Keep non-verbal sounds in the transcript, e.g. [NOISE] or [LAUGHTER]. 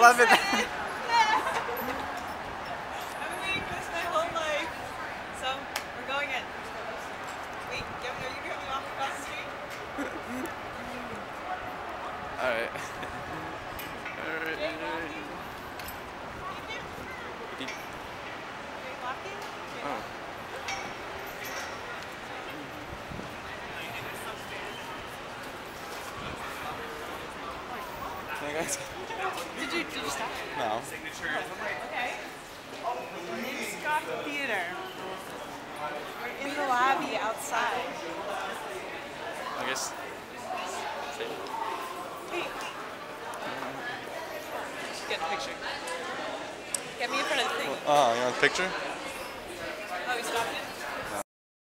love it. I've been waiting for [LAUGHS] [LAUGHS] Hey guys. [LAUGHS] Did you, did you stop? No. Oh, okay. In Scott Theater. We're in the lobby outside. I guess. Wait. Get a picture. Get me in front of the thing. Oh, you want a picture?